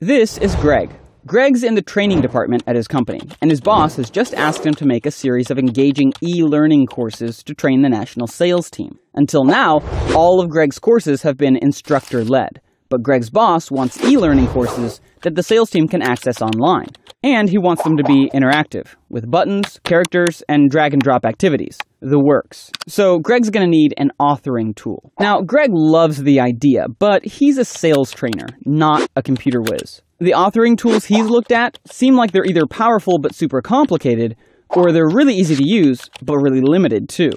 This is Greg. Greg's in the training department at his company, and his boss has just asked him to make a series of engaging e learning courses to train the national sales team. Until now, all of Greg's courses have been instructor led, but Greg's boss wants e learning courses that the sales team can access online. And he wants them to be interactive, with buttons, characters, and drag and drop activities. The works. So Greg's gonna need an authoring tool. Now, Greg loves the idea, but he's a sales trainer, not a computer whiz. The authoring tools he's looked at seem like they're either powerful but super complicated, or they're really easy to use, but really limited too.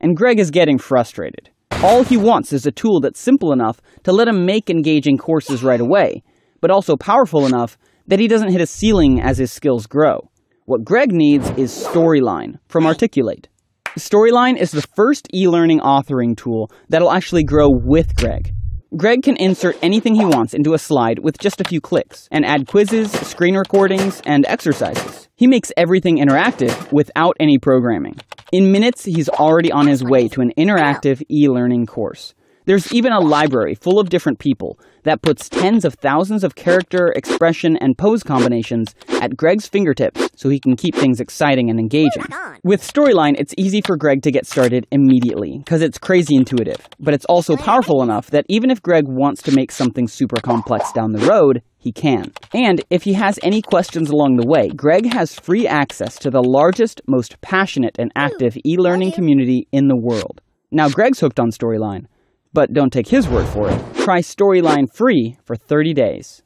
And Greg is getting frustrated. All he wants is a tool that's simple enough to let him make engaging courses right away, but also powerful enough that he doesn't hit a ceiling as his skills grow. What Greg needs is Storyline from Articulate. Storyline is the first e learning authoring tool that'll actually grow with Greg. Greg can insert anything he wants into a slide with just a few clicks and add quizzes, screen recordings, and exercises. He makes everything interactive without any programming. In minutes, he's already on his way to an interactive e learning course. There's even a library full of different people that puts tens of thousands of character, expression, and pose combinations at Greg's fingertips so he can keep things exciting and engaging. With Storyline, it's easy for Greg to get started immediately because it's crazy intuitive, but it's also powerful enough that even if Greg wants to make something super complex down the road, he can. And if he has any questions along the way, Greg has free access to the largest, most passionate, and active e learning community in the world. Now, Greg's hooked on Storyline, but don't take his word for it. Try Storyline free for 30 days.